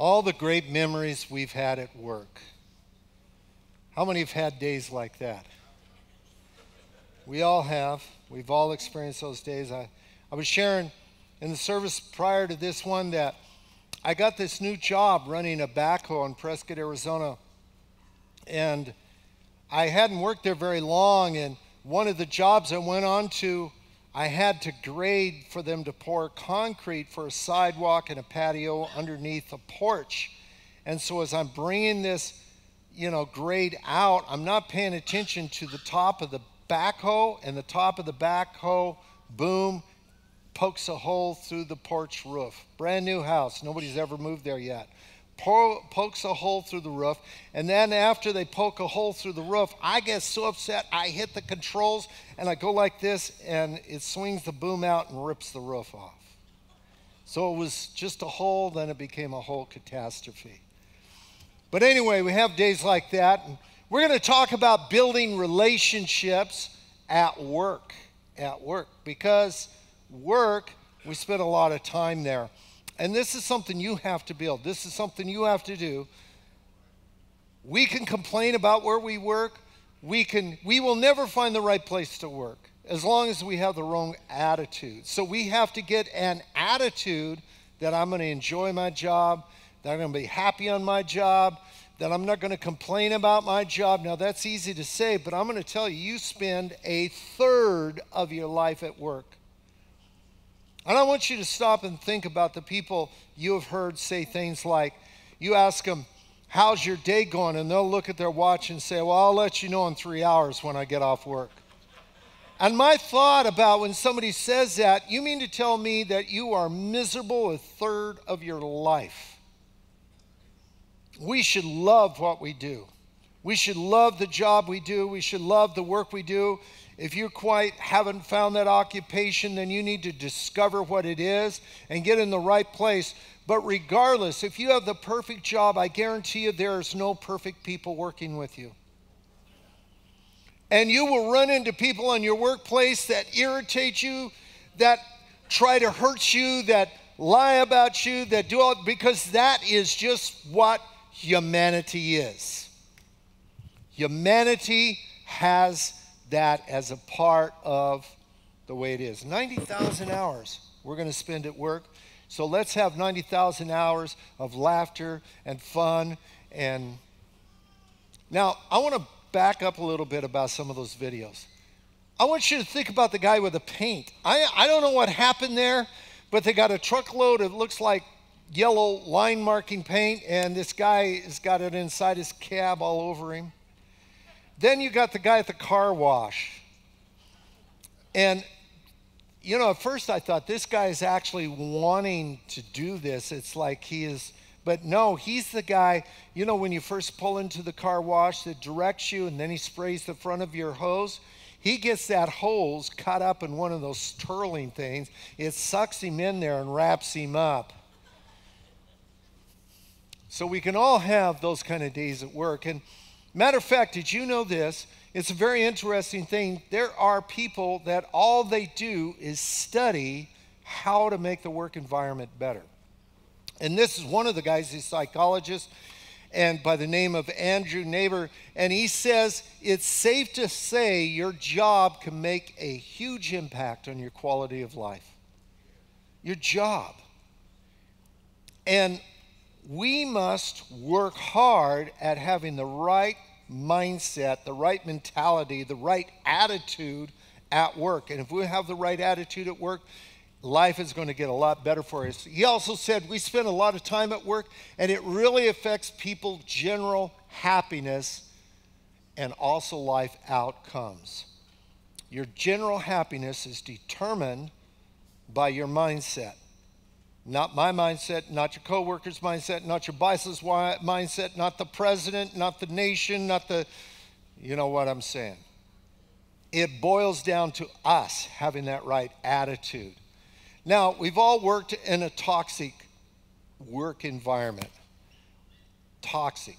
all the great memories we've had at work. How many have had days like that? We all have. We've all experienced those days. I, I was sharing in the service prior to this one that I got this new job running a backhoe in Prescott, Arizona. And I hadn't worked there very long. And one of the jobs I went on to, I had to grade for them to pour concrete for a sidewalk and a patio underneath a porch. And so as I'm bringing this, you know, grade out, I'm not paying attention to the top of the backhoe, and the top of the backhoe, boom, pokes a hole through the porch roof. Brand new house, nobody's ever moved there yet po- pokes a hole through the roof. And then after they poke a hole through the roof, I get so upset, I hit the controls and I go like this, and it swings the boom out and rips the roof off. So it was just a hole, then it became a whole catastrophe. But anyway, we have days like that. And we're going to talk about building relationships at work. At work. Because work, we spend a lot of time there. And this is something you have to build. This is something you have to do. We can complain about where we work. We can we will never find the right place to work as long as we have the wrong attitude. So we have to get an attitude that I'm going to enjoy my job, that I'm going to be happy on my job, that I'm not going to complain about my job. Now that's easy to say, but I'm going to tell you you spend a third of your life at work. And I want you to stop and think about the people you have heard say things like, you ask them, How's your day going? And they'll look at their watch and say, Well, I'll let you know in three hours when I get off work. And my thought about when somebody says that, you mean to tell me that you are miserable a third of your life? We should love what we do. We should love the job we do. We should love the work we do. If you quite haven't found that occupation, then you need to discover what it is and get in the right place. But regardless, if you have the perfect job, I guarantee you there is no perfect people working with you. And you will run into people in your workplace that irritate you, that try to hurt you, that lie about you, that do all, because that is just what humanity is. Humanity has that as a part of the way it is. 90,000 hours we're going to spend at work. So let's have 90,000 hours of laughter and fun. And now I want to back up a little bit about some of those videos. I want you to think about the guy with the paint. I, I don't know what happened there, but they got a truckload of looks like yellow line marking paint, and this guy has got it inside his cab all over him. Then you got the guy at the car wash. And, you know, at first I thought this guy is actually wanting to do this. It's like he is, but no, he's the guy, you know, when you first pull into the car wash that directs you and then he sprays the front of your hose. He gets that hose cut up in one of those twirling things. It sucks him in there and wraps him up. So we can all have those kind of days at work. And Matter of fact, did you know this? it's a very interesting thing. There are people that all they do is study how to make the work environment better. And this is one of the guys, he's a psychologist, and by the name of Andrew Neighbor, and he says it's safe to say your job can make a huge impact on your quality of life. Your job. And we must work hard at having the right mindset, the right mentality, the right attitude at work. And if we have the right attitude at work, life is going to get a lot better for us. He also said we spend a lot of time at work and it really affects people's general happiness and also life outcomes. Your general happiness is determined by your mindset. Not my mindset, not your coworker's mindset, not your boss's mindset, not the president, not the nation, not the, you know what I'm saying. It boils down to us having that right attitude. Now, we've all worked in a toxic work environment. Toxic.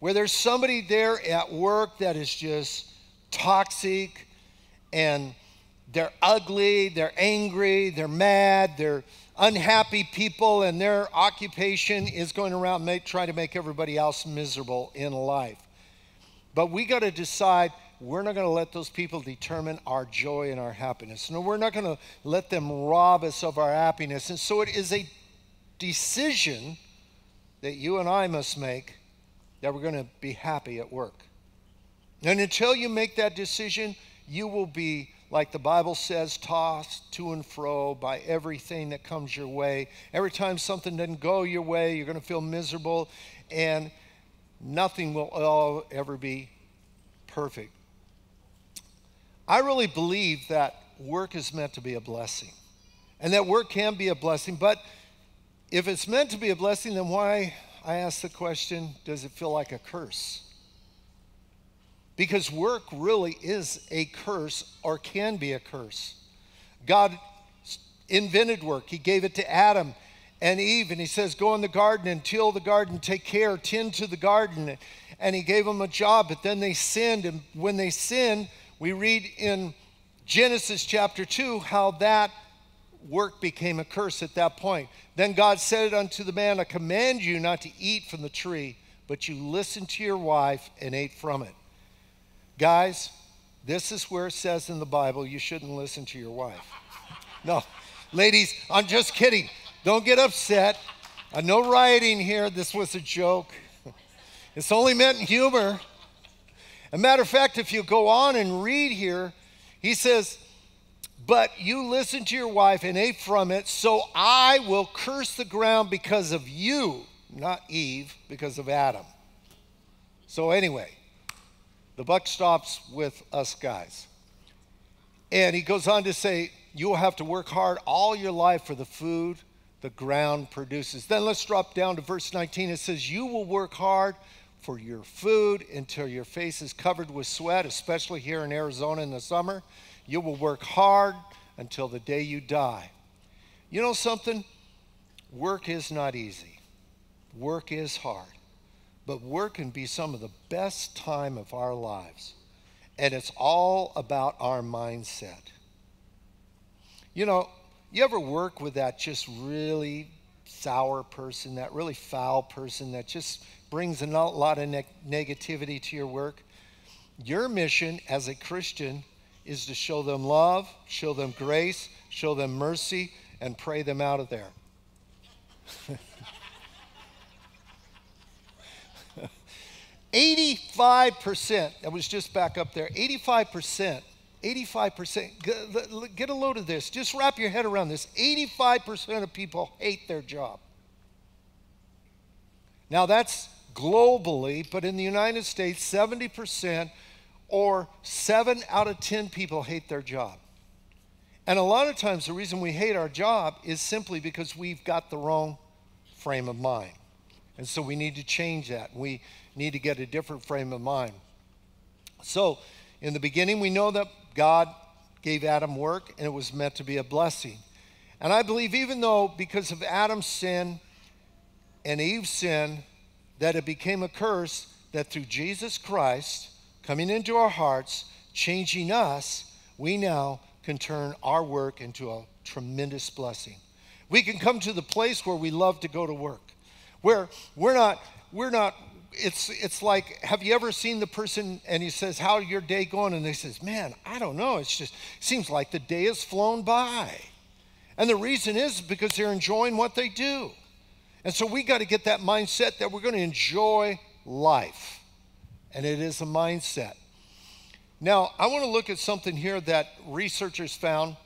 Where there's somebody there at work that is just toxic and they're ugly, they're angry, they're mad, they're unhappy people, and their occupation is going around make, trying to make everybody else miserable in life. But we got to decide we're not going to let those people determine our joy and our happiness. No, we're not going to let them rob us of our happiness. And so it is a decision that you and I must make that we're going to be happy at work. And until you make that decision, you will be like the Bible says, tossed to and fro by everything that comes your way. Every time something doesn't go your way, you're going to feel miserable, and nothing will ever be perfect. I really believe that work is meant to be a blessing, and that work can be a blessing, but if it's meant to be a blessing, then why, I ask the question, does it feel like a curse? Because work really is a curse or can be a curse. God invented work, He gave it to Adam and Eve, and He says, Go in the garden and till the garden, take care, tend to the garden. And He gave them a job, but then they sinned. And when they sinned, we read in Genesis chapter 2 how that work became a curse at that point. Then God said unto the man, I command you not to eat from the tree, but you listened to your wife and ate from it. Guys, this is where it says in the Bible you shouldn't listen to your wife. No, ladies, I'm just kidding. Don't get upset. No rioting here. This was a joke. It's only meant in humor. A matter of fact, if you go on and read here, he says, But you listened to your wife and ate from it, so I will curse the ground because of you, not Eve, because of Adam. So, anyway, the buck stops with us guys. And he goes on to say, You will have to work hard all your life for the food the ground produces. Then let's drop down to verse 19. It says, You will work hard for your food until your face is covered with sweat, especially here in Arizona in the summer. You will work hard until the day you die. You know something? Work is not easy, work is hard. But work can be some of the best time of our lives. And it's all about our mindset. You know, you ever work with that just really sour person, that really foul person that just brings a lot of ne- negativity to your work? Your mission as a Christian is to show them love, show them grace, show them mercy, and pray them out of there. 85%, that was just back up there, 85%, 85%, get a load of this, just wrap your head around this. 85% of people hate their job. Now that's globally, but in the United States, 70% or 7 out of 10 people hate their job. And a lot of times, the reason we hate our job is simply because we've got the wrong frame of mind. And so we need to change that. We need to get a different frame of mind. So, in the beginning, we know that God gave Adam work and it was meant to be a blessing. And I believe, even though because of Adam's sin and Eve's sin, that it became a curse, that through Jesus Christ coming into our hearts, changing us, we now can turn our work into a tremendous blessing. We can come to the place where we love to go to work, where we're not, we're not, it's, it's like, have you ever seen the person and he says, How your day going? And they says, Man, I don't know. It's just, seems like the day has flown by. And the reason is because they're enjoying what they do. And so we got to get that mindset that we're going to enjoy life. And it is a mindset. Now, I want to look at something here that researchers found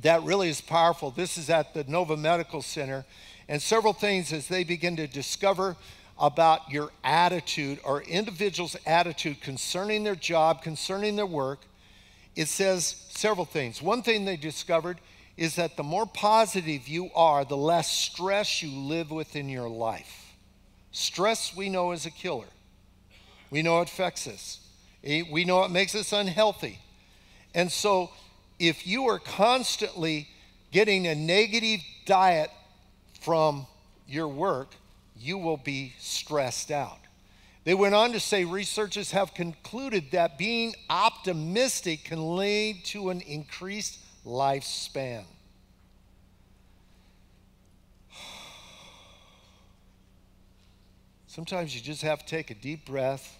that really is powerful. This is at the Nova Medical Center. And several things as they begin to discover about your attitude or individuals' attitude concerning their job, concerning their work. It says several things. One thing they discovered is that the more positive you are, the less stress you live with in your life. Stress, we know, is a killer. We know it affects us, we know it makes us unhealthy. And so, if you are constantly getting a negative diet from your work, you will be stressed out. They went on to say researchers have concluded that being optimistic can lead to an increased lifespan. Sometimes you just have to take a deep breath,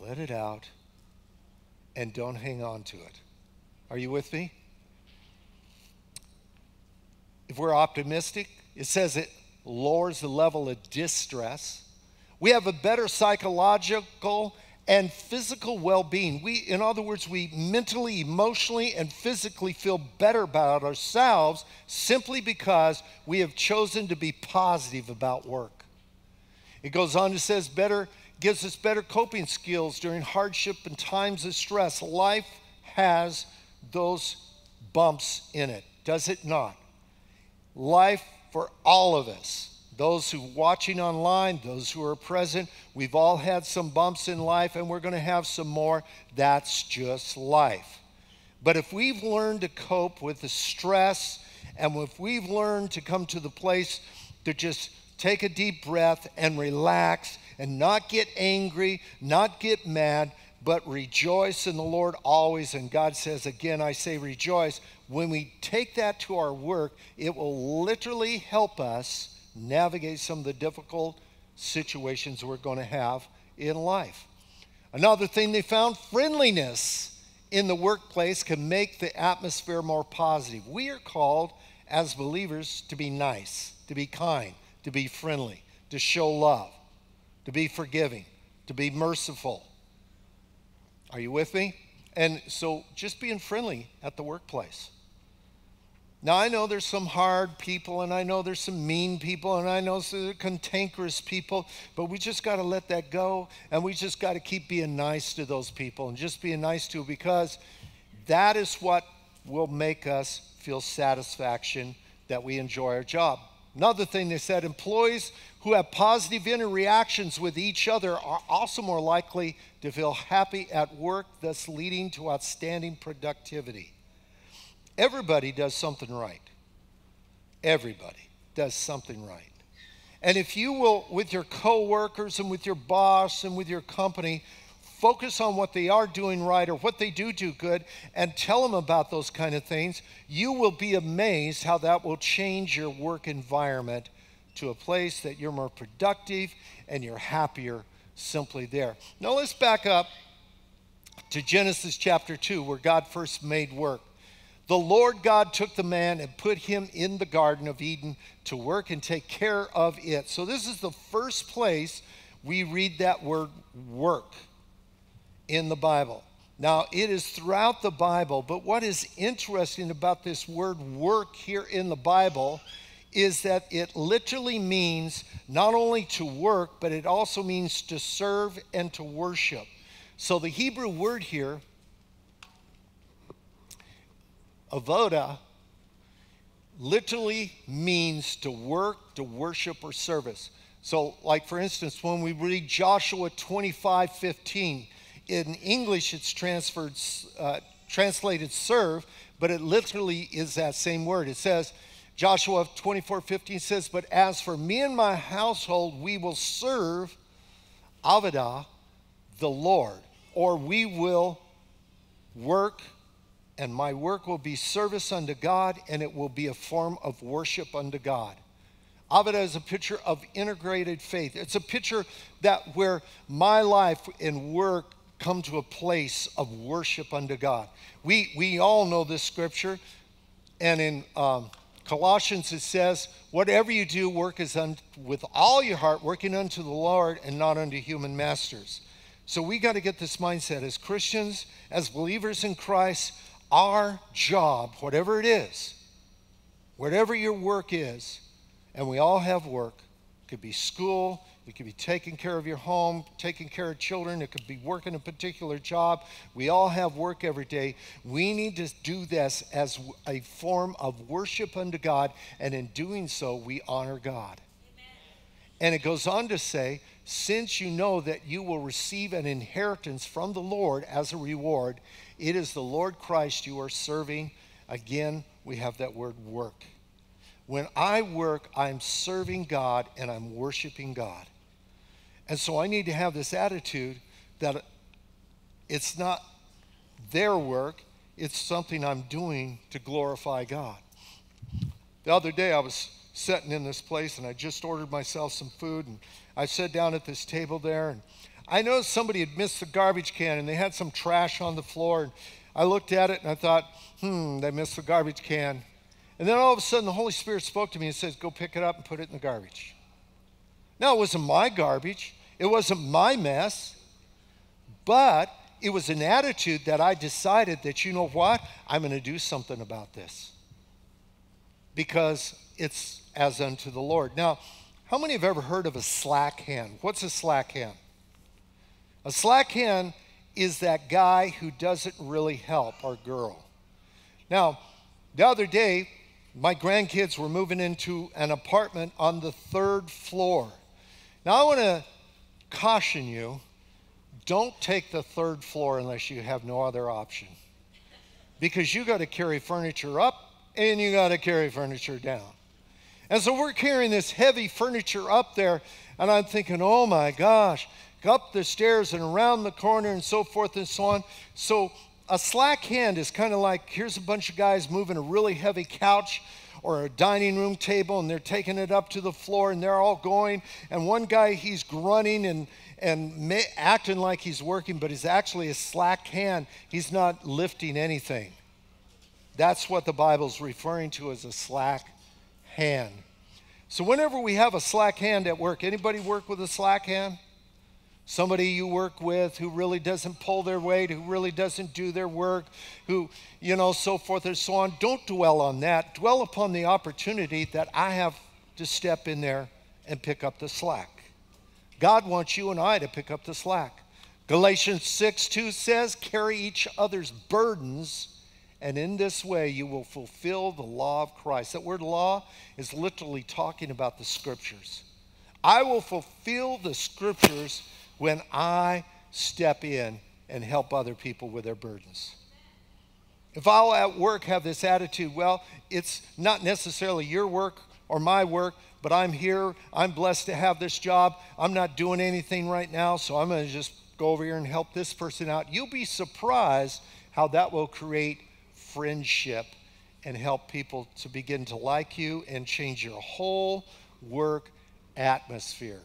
let it out, and don't hang on to it. Are you with me? If we're optimistic, it says it lowers the level of distress. We have a better psychological and physical well being. We, in other words, we mentally, emotionally, and physically feel better about ourselves simply because we have chosen to be positive about work. It goes on to says better gives us better coping skills during hardship and times of stress. Life has those bumps in it, does it not? Life for all of us those who are watching online, those who are present, we've all had some bumps in life and we're going to have some more. That's just life. But if we've learned to cope with the stress and if we've learned to come to the place to just take a deep breath and relax and not get angry, not get mad, but rejoice in the Lord always. And God says, again, I say rejoice. When we take that to our work, it will literally help us navigate some of the difficult situations we're going to have in life. Another thing they found friendliness in the workplace can make the atmosphere more positive. We are called as believers to be nice, to be kind, to be friendly, to show love, to be forgiving, to be merciful. Are you with me? And so just being friendly at the workplace. Now, I know there's some hard people, and I know there's some mean people, and I know some cantankerous people, but we just got to let that go, and we just got to keep being nice to those people and just being nice to because that is what will make us feel satisfaction that we enjoy our job. Another thing they said employees who have positive interactions with each other are also more likely to feel happy at work, thus leading to outstanding productivity. Everybody does something right. Everybody does something right. And if you will, with your coworkers and with your boss and with your company, focus on what they are doing right or what they do do good and tell them about those kind of things, you will be amazed how that will change your work environment to a place that you're more productive and you're happier simply there. Now let's back up to Genesis chapter 2, where God first made work. The Lord God took the man and put him in the Garden of Eden to work and take care of it. So, this is the first place we read that word work in the Bible. Now, it is throughout the Bible, but what is interesting about this word work here in the Bible is that it literally means not only to work, but it also means to serve and to worship. So, the Hebrew word here Avoda literally means to work, to worship, or service. So, like for instance, when we read Joshua 25 15, in English it's transferred, uh, translated serve, but it literally is that same word. It says, Joshua 24 15 says, But as for me and my household, we will serve Avodah, the Lord. or we will work, and my work will be service unto God, and it will be a form of worship unto God. Avodah is a picture of integrated faith. It's a picture that where my life and work come to a place of worship unto God. We, we all know this scripture, and in um, Colossians it says, Whatever you do, work is un- with all your heart, working unto the Lord and not unto human masters. So we got to get this mindset as Christians, as believers in Christ, our job, whatever it is, whatever your work is, and we all have work, could be school, it could be taking care of your home, taking care of children. It could be working a particular job. We all have work every day. We need to do this as a form of worship unto God, and in doing so, we honor God. Amen. And it goes on to say, since you know that you will receive an inheritance from the Lord as a reward, it is the Lord Christ you are serving. Again, we have that word work. When I work, I'm serving God and I'm worshiping God. And so I need to have this attitude that it's not their work, it's something I'm doing to glorify God. The other day I was sitting in this place and I just ordered myself some food and I sat down at this table there and I noticed somebody had missed the garbage can and they had some trash on the floor and I looked at it and I thought, hmm, they missed the garbage can. And then all of a sudden the Holy Spirit spoke to me and says, go pick it up and put it in the garbage. Now, it wasn't my garbage, it wasn't my mess, but it was an attitude that I decided that, you know what, I'm going to do something about this because it's as unto the Lord. Now, how many have ever heard of a slack hand? What's a slack hand? A slack hand is that guy who doesn't really help or girl. Now, the other day, my grandkids were moving into an apartment on the third floor. Now, I want to caution you don't take the third floor unless you have no other option. Because you got to carry furniture up and you got to carry furniture down. And so we're carrying this heavy furniture up there, and I'm thinking, oh my gosh, up the stairs and around the corner and so forth and so on. So a slack hand is kind of like here's a bunch of guys moving a really heavy couch or a dining room table and they're taking it up to the floor and they're all going. And one guy he's grunting and and acting like he's working but he's actually a slack hand. He's not lifting anything. That's what the bible's referring to as a slack hand. So whenever we have a slack hand at work anybody work with a slack hand somebody you work with who really doesn't pull their weight, who really doesn't do their work, who, you know, so forth and so on. Don't dwell on that. Dwell upon the opportunity that I have to step in there and pick up the slack. God wants you and I to pick up the slack. Galatians 6 2 says, Carry each other's burdens, and in this way you will fulfill the law of Christ. That word law is literally talking about the scriptures. I will fulfill the scriptures when I step in and help other people with their burdens. If I'll at work have this attitude, well, it's not necessarily your work or my work, but I'm here. I'm blessed to have this job. I'm not doing anything right now, so I'm going to just go over here and help this person out. You'll be surprised how that will create friendship and help people to begin to like you and change your whole work atmosphere.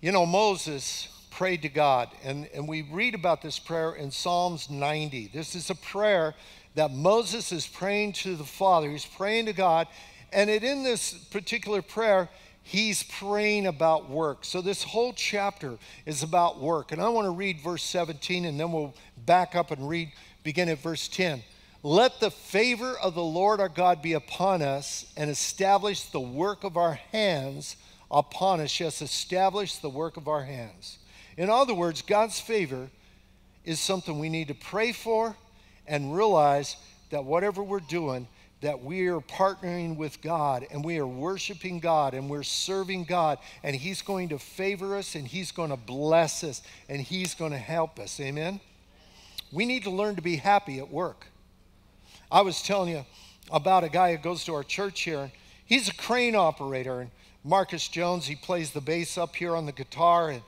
You know, Moses prayed to God, and, and we read about this prayer in Psalms 90. This is a prayer that Moses is praying to the Father. He's praying to God, and it, in this particular prayer, he's praying about work. So this whole chapter is about work. And I want to read verse 17, and then we'll back up and read, begin at verse 10. Let the favor of the Lord our God be upon us and establish the work of our hands upon us. Yes, establish the work of our hands. In other words, God's favor is something we need to pray for and realize that whatever we're doing, that we are partnering with God and we are worshiping God and we're serving God and He's going to favor us and He's going to bless us and He's going to help us. Amen? We need to learn to be happy at work. I was telling you about a guy who goes to our church here. He's a crane operator and Marcus Jones, he plays the bass up here on the guitar. And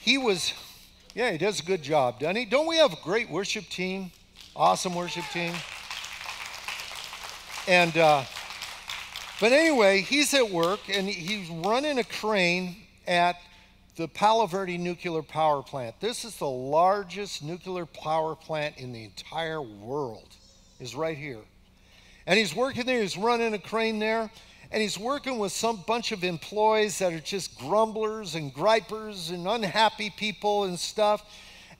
he was Yeah, he does a good job, doesn't he? Don't we have a great worship team? Awesome worship team. And, uh, but anyway, he's at work and he's running a crane at the Palo Verde nuclear power plant. This is the largest nuclear power plant in the entire world, is right here. And he's working there, he's running a crane there, and he's working with some bunch of employees that are just grumblers and gripers and unhappy people and stuff.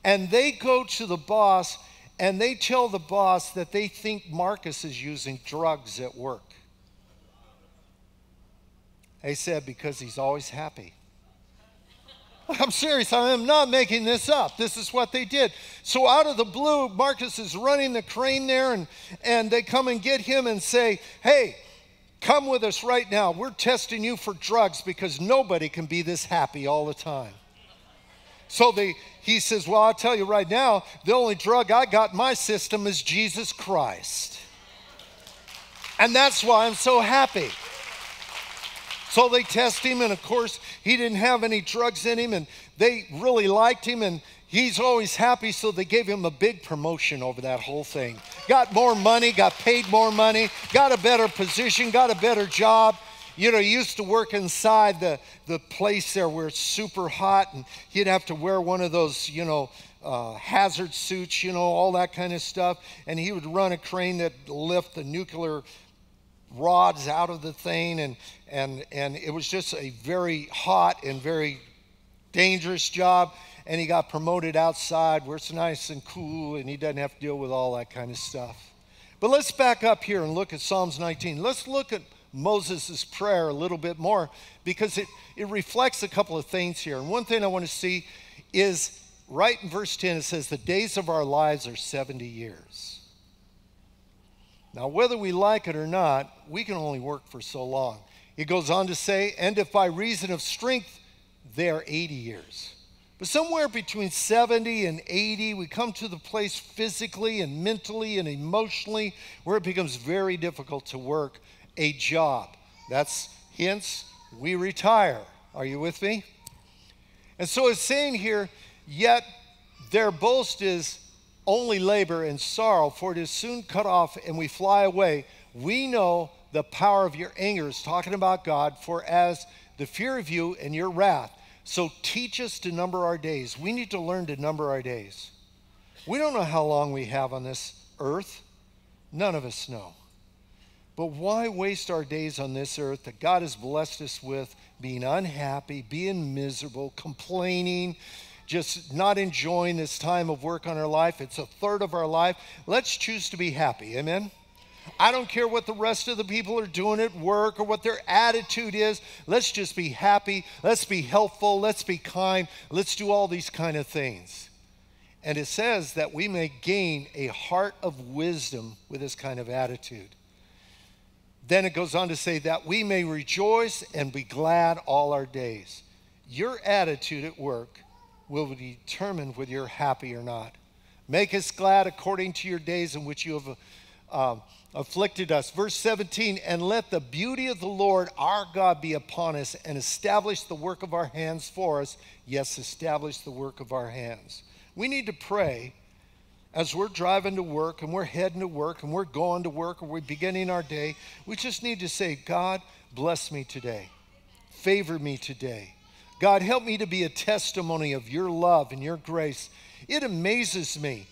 And they go to the boss and they tell the boss that they think Marcus is using drugs at work. They said because he's always happy. I'm serious. I am not making this up. This is what they did. So, out of the blue, Marcus is running the crane there, and, and they come and get him and say, Hey, come with us right now. We're testing you for drugs because nobody can be this happy all the time. So they, he says, Well, I'll tell you right now, the only drug I got in my system is Jesus Christ. And that's why I'm so happy. So they test him, and of course, he didn't have any drugs in him, and they really liked him, and he's always happy, so they gave him a big promotion over that whole thing. Got more money, got paid more money, got a better position, got a better job. You know, he used to work inside the, the place there where it's super hot, and he'd have to wear one of those, you know, uh, hazard suits, you know, all that kind of stuff. And he would run a crane that lift the nuclear rods out of the thing, and, and, and it was just a very hot and very dangerous job. And he got promoted outside where it's nice and cool, and he doesn't have to deal with all that kind of stuff. But let's back up here and look at Psalms 19. Let's look at Moses' prayer a little bit more because it, it reflects a couple of things here. And one thing I want to see is right in verse 10, it says, The days of our lives are 70 years. Now, whether we like it or not, we can only work for so long. It goes on to say, and if by reason of strength, they are 80 years. Somewhere between 70 and 80, we come to the place physically and mentally and emotionally where it becomes very difficult to work a job. That's hence we retire. Are you with me? And so it's saying here, yet their boast is only labor and sorrow, for it is soon cut off and we fly away. We know the power of your anger is talking about God, for as the fear of you and your wrath. So teach us to number our days. We need to learn to number our days. We don't know how long we have on this earth. None of us know. But why waste our days on this earth that God has blessed us with, being unhappy, being miserable, complaining, just not enjoying this time of work on our life. It's a third of our life. Let's choose to be happy. Amen. I don't care what the rest of the people are doing at work or what their attitude is. Let's just be happy. Let's be helpful. Let's be kind. Let's do all these kind of things. And it says that we may gain a heart of wisdom with this kind of attitude. Then it goes on to say that we may rejoice and be glad all our days. Your attitude at work will determine whether you're happy or not. Make us glad according to your days in which you have uh, afflicted us. Verse 17, and let the beauty of the Lord our God be upon us and establish the work of our hands for us. Yes, establish the work of our hands. We need to pray as we're driving to work and we're heading to work and we're going to work or we're beginning our day. We just need to say, God, bless me today, favor me today. God, help me to be a testimony of your love and your grace. It amazes me.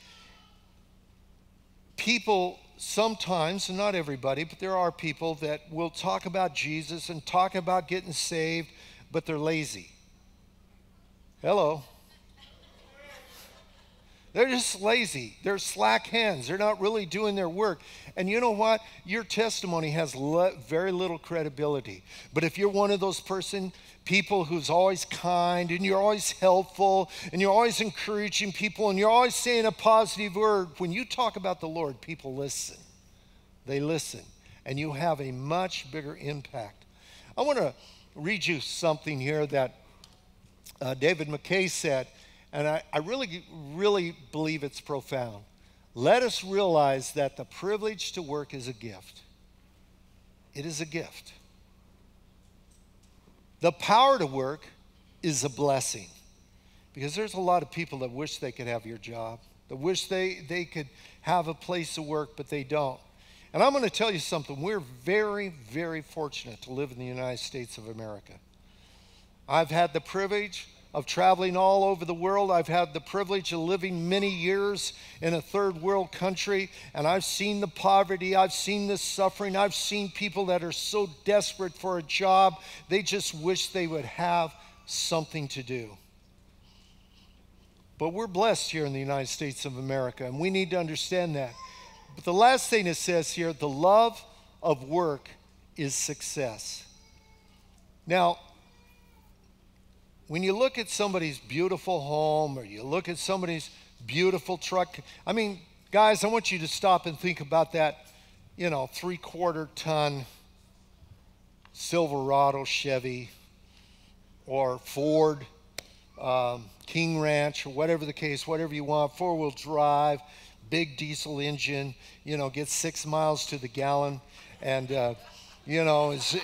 People sometimes, not everybody, but there are people that will talk about Jesus and talk about getting saved, but they're lazy. Hello. They're just lazy. They're slack hands. They're not really doing their work. And you know what? Your testimony has le- very little credibility. But if you're one of those person people who's always kind and you're always helpful and you're always encouraging people and you're always saying a positive word, when you talk about the Lord, people listen. They listen. And you have a much bigger impact. I want to read you something here that uh, David McKay said, and I, I really, really believe it's profound. Let us realize that the privilege to work is a gift. It is a gift. The power to work is a blessing. Because there's a lot of people that wish they could have your job, that wish they, they could have a place to work, but they don't. And I'm going to tell you something. We're very, very fortunate to live in the United States of America. I've had the privilege of traveling all over the world. I've had the privilege of living many years in a third world country, and I've seen the poverty, I've seen the suffering, I've seen people that are so desperate for a job, they just wish they would have something to do. But we're blessed here in the United States of America, and we need to understand that. But the last thing it says here the love of work is success. Now, when you look at somebody's beautiful home or you look at somebody's beautiful truck, I mean, guys, I want you to stop and think about that, you know, three quarter ton Silverado Chevy or Ford um, King Ranch or whatever the case, whatever you want, four wheel drive, big diesel engine, you know, gets six miles to the gallon. And, uh, you know, it's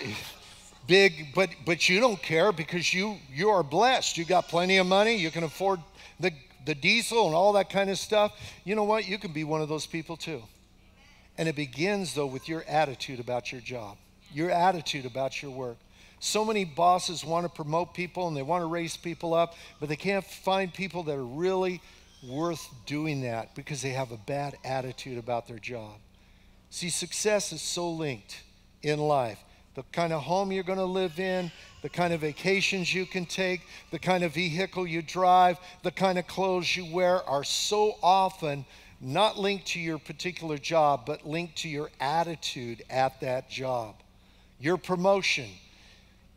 big, but but you don't care because you you are blessed. You got plenty of money. You can afford the the diesel and all that kind of stuff. You know what? You can be one of those people too. And it begins though with your attitude about your job, your attitude about your work. So many bosses want to promote people and they want to raise people up, but they can't find people that are really worth doing that because they have a bad attitude about their job. See, success is so linked in life the kind of home you're going to live in, the kind of vacations you can take, the kind of vehicle you drive, the kind of clothes you wear are so often not linked to your particular job, but linked to your attitude at that job. Your promotion,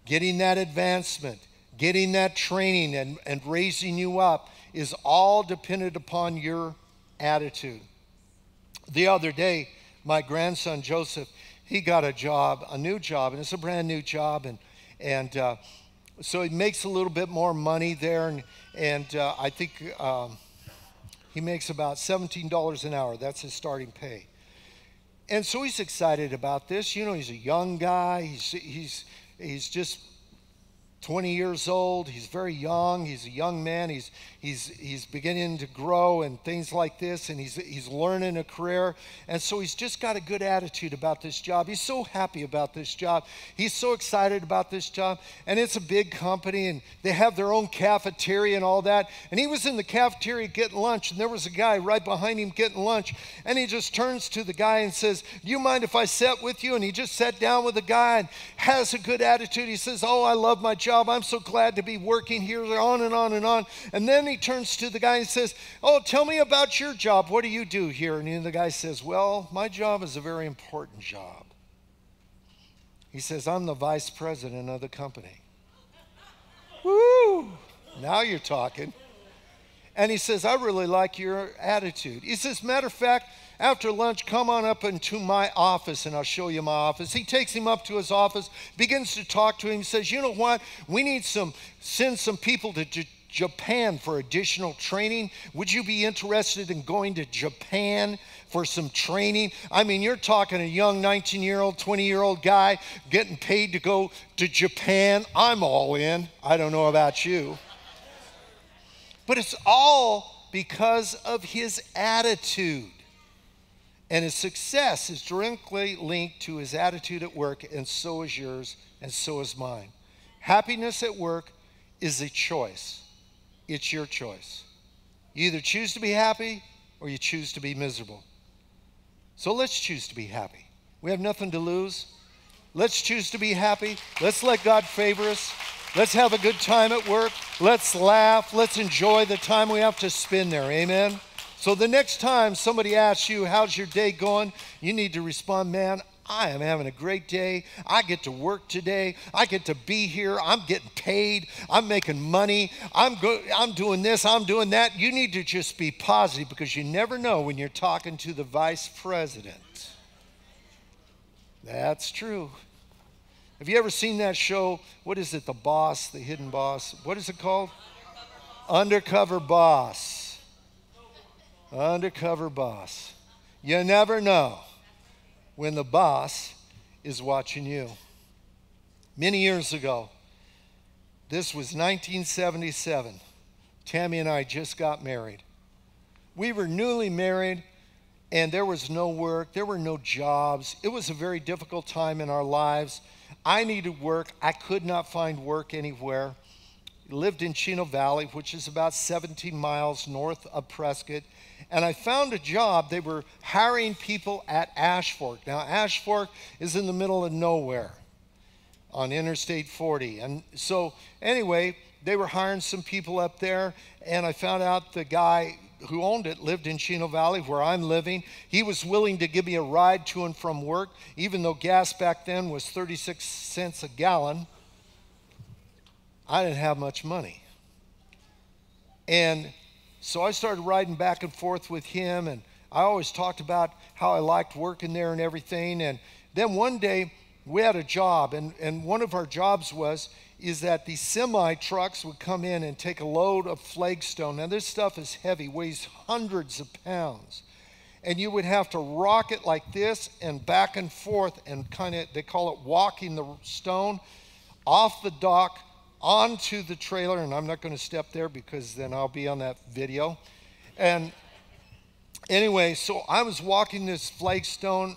getting that advancement, getting that training, and, and raising you up is all dependent upon your attitude. The other day, my grandson Joseph, he got a job, a new job, and it's a brand new job, and and uh, so he makes a little bit more money there, and and uh, I think um, he makes about seventeen dollars an hour. That's his starting pay, and so he's excited about this. You know, he's a young guy. He's he's he's just 20 years old. He's very young. He's a young man. He's, he's, he's beginning to grow and things like this, and he's, he's learning a career. And so he's just got a good attitude about this job. He's so happy about this job. He's so excited about this job. And it's a big company, and they have their own cafeteria and all that. And he was in the cafeteria getting lunch, and there was a guy right behind him getting lunch. And he just turns to the guy and says, Do you mind if I sit with you? And he just sat down with the guy and has a good attitude. He says, Oh, I love my job job. I'm so glad to be working here, on and on and on. And then he turns to the guy and says, Oh, tell me about your job. What do you do here? And the guy says, Well, my job is a very important job. He says, I'm the vice president of the company. Woo! Now you're talking. And he says, I really like your attitude. He says, matter of fact, after lunch, come on up into my office and I'll show you my office. He takes him up to his office, begins to talk to him, says, You know what? We need some, send some people to J- Japan for additional training. Would you be interested in going to Japan for some training? I mean, you're talking a young 19 year old, 20 year old guy getting paid to go to Japan. I'm all in. I don't know about you. But it's all because of his attitude. And his success is directly linked to his attitude at work, and so is yours, and so is mine. Happiness at work is a choice, it's your choice. You either choose to be happy or you choose to be miserable. So let's choose to be happy. We have nothing to lose. Let's choose to be happy. Let's let God favor us. Let's have a good time at work. Let's laugh. Let's enjoy the time we have to spend there. Amen. So the next time somebody asks you, How's your day going? you need to respond, Man, I am having a great day. I get to work today. I get to be here. I'm getting paid. I'm making money. I'm, go- I'm doing this. I'm doing that. You need to just be positive because you never know when you're talking to the vice president. That's true. Have you ever seen that show? What is it? The Boss, The Hidden Boss? What is it called? Undercover Boss. Undercover boss. You never know when the boss is watching you. Many years ago, this was 1977, Tammy and I just got married. We were newly married, and there was no work, there were no jobs. It was a very difficult time in our lives. I needed work, I could not find work anywhere. Lived in Chino Valley, which is about 17 miles north of Prescott and I found a job. They were hiring people at Ash Fork. Now, Ash Fork is in the middle of nowhere on Interstate 40. And so, anyway, they were hiring some people up there, and I found out the guy who owned it lived in Chino Valley, where I'm living. He was willing to give me a ride to and from work, even though gas back then was 36 cents a gallon. I didn't have much money. And so I started riding back and forth with him, and I always talked about how I liked working there and everything. And then one day we had a job, and, and one of our jobs was is that these semi trucks would come in and take a load of flagstone. Now this stuff is heavy, weighs hundreds of pounds. And you would have to rock it like this and back and forth and kind of, they call it walking the stone off the dock onto the trailer, and I'm not going to step there because then I'll be on that video. And anyway, so I was walking this flagstone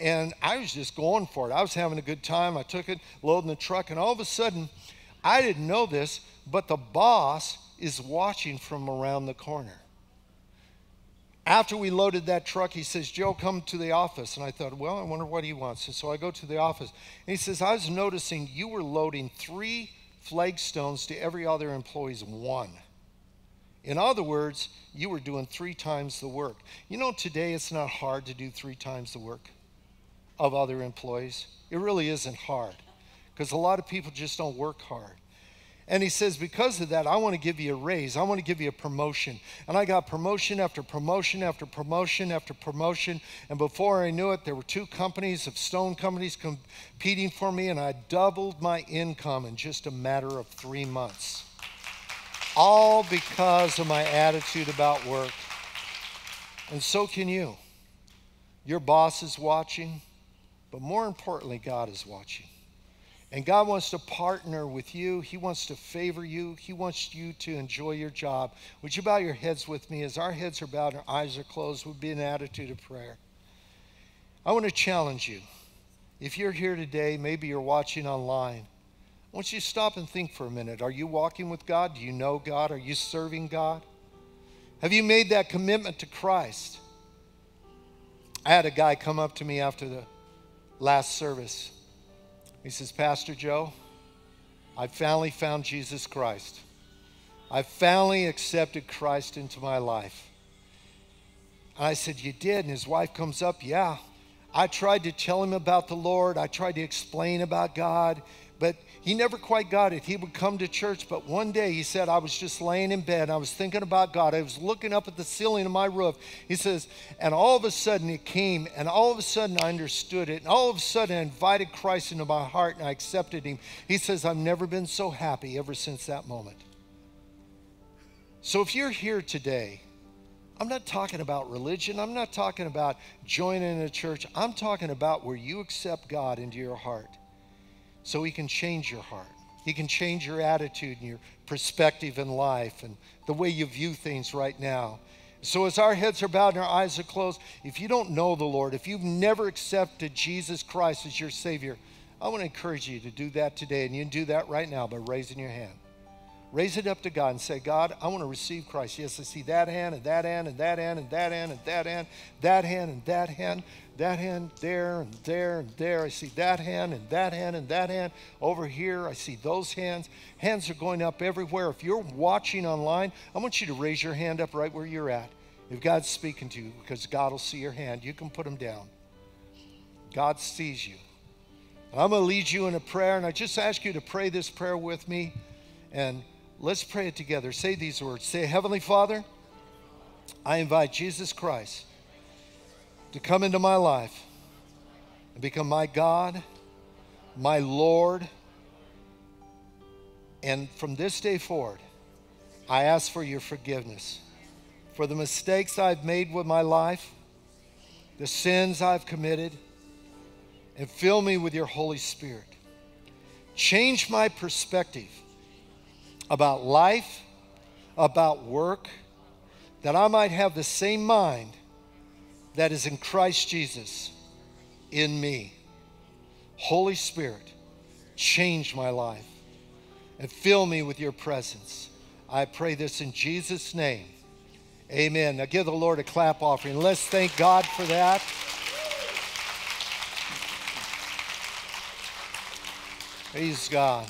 and I was just going for it. I was having a good time. I took it, loading the truck, and all of a sudden, I didn't know this, but the boss is watching from around the corner. After we loaded that truck, he says, Joe, come to the office. And I thought, well, I wonder what he wants. And so I go to the office. And he says, I was noticing you were loading three flagstones to every other employee's one. In other words, you were doing three times the work. You know, today it's not hard to do three times the work of other employees. It really isn't hard because a lot of people just don't work hard. And he says, Because of that, I want to give you a raise. I want to give you a promotion. And I got promotion after promotion after promotion after promotion. And before I knew it, there were two companies of stone companies competing for me, and I doubled my income in just a matter of three months. All because of my attitude about work. And so can you. Your boss is watching, but more importantly, God is watching. And God wants to partner with you. He wants to favor you. He wants you to enjoy your job. Would you bow your heads with me as our heads are bowed and our eyes are closed? Would be an attitude of prayer. I want to challenge you. If you're here today, maybe you're watching online. I want you to stop and think for a minute. Are you walking with God? Do you know God? Are you serving God? Have you made that commitment to Christ? I had a guy come up to me after the last service he says, Pastor Joe, I finally found Jesus Christ. I finally accepted Christ into my life. And I said, You did? And his wife comes up, Yeah. I tried to tell him about the Lord. I tried to explain about God but he never quite got it. He would come to church, but one day he said, I was just laying in bed. I was thinking about God. I was looking up at the ceiling of my roof. He says, and all of a sudden it came, and all of a sudden I understood it. And all of a sudden I invited Christ into my heart and I accepted him. He says, I've never been so happy ever since that moment. So if you're here today, I'm not talking about religion. I'm not talking about joining a church. I'm talking about where you accept God into your heart so He can change your heart. He can change your attitude and your perspective in life and the way you view things right now. So, as our heads are bowed and our eyes are closed, if you don't know the Lord, if you've never accepted Jesus Christ as your Savior, I want to encourage you to do that today. And you can do that right now by raising your hand. Raise it up to God and say, God, I want to receive Christ. Yes, I see that hand and that hand and that hand and that hand and that hand, that hand and that hand that hand there and there and there. I see that hand and that hand and that hand. Over here, I see those hands. Hands are going up everywhere. If you're watching online, I want you to raise your hand up right where you're at. If God's speaking to you, because God will see your hand, you can put them down. God sees you. And I'm going to lead you in a prayer, and I just ask you to pray this prayer with me. And let's pray it together. Say these words Say, Heavenly Father, I invite Jesus Christ to come into my life and become my God, my Lord. And from this day forward, I ask for your forgiveness for the mistakes I've made with my life, the sins I've committed, and fill me with your Holy Spirit. Change my perspective about life, about work, that I might have the same mind that is in Christ Jesus in me. Holy Spirit, change my life and fill me with your presence. I pray this in Jesus' name. Amen. Now give the Lord a clap offering. Let's thank God for that. Praise God.